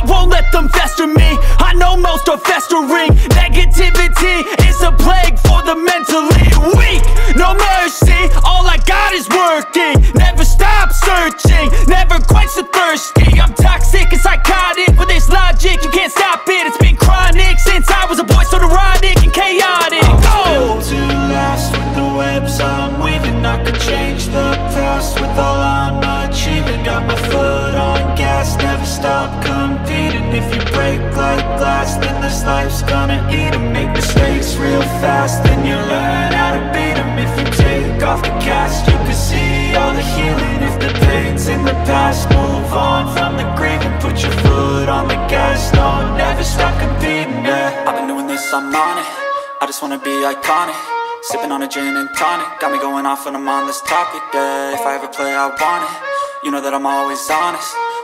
I won't let them fester me. I know most are festering. Negativity is a plague for the mentally weak. No mercy, all I got is working. Never stop life's gonna eat eat 'em. Make mistakes real fast, then you learn how to beat 'em. If you take off the cast, you can see all the healing. If the pain's in the past, move on from the grave And Put your foot on the gas, no, never stop competing, yeah. I've been doing this, I'm on it. I just wanna be iconic. Sipping on a gin and tonic. Got me going off when I'm on this topic, yeah. If I ever play, I want it. You know that I'm always honest